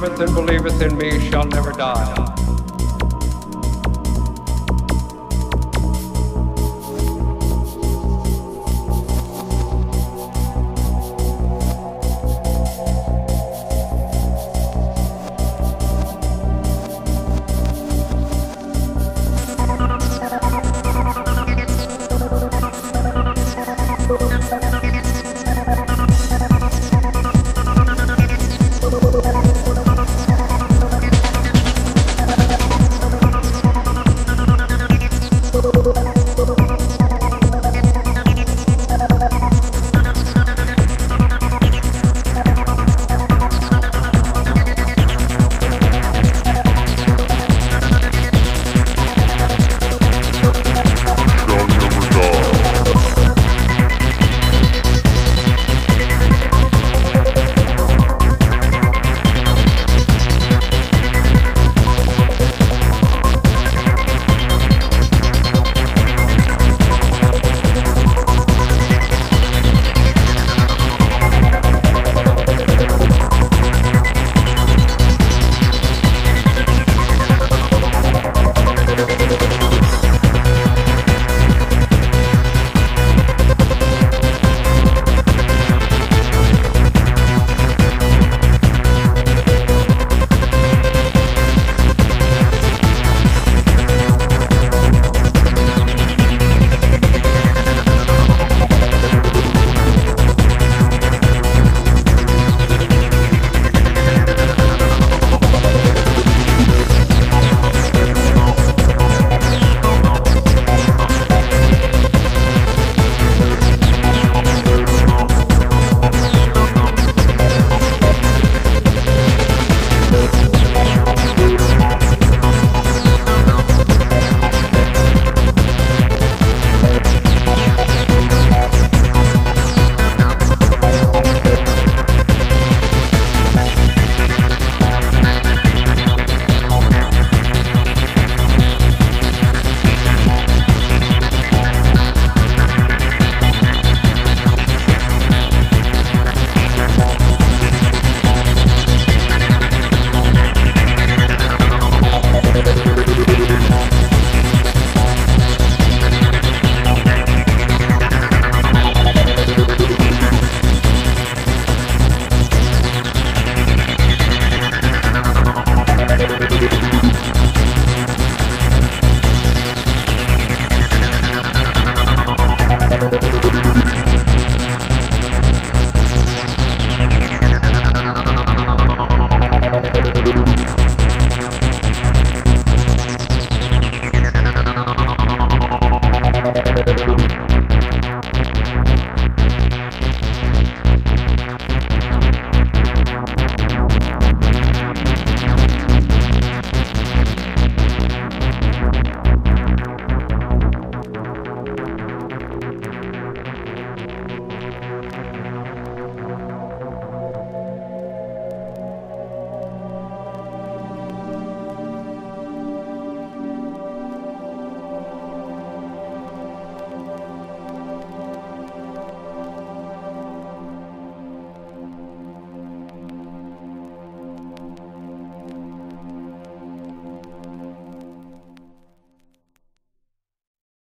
Liveth and believeth in me shall never die. Música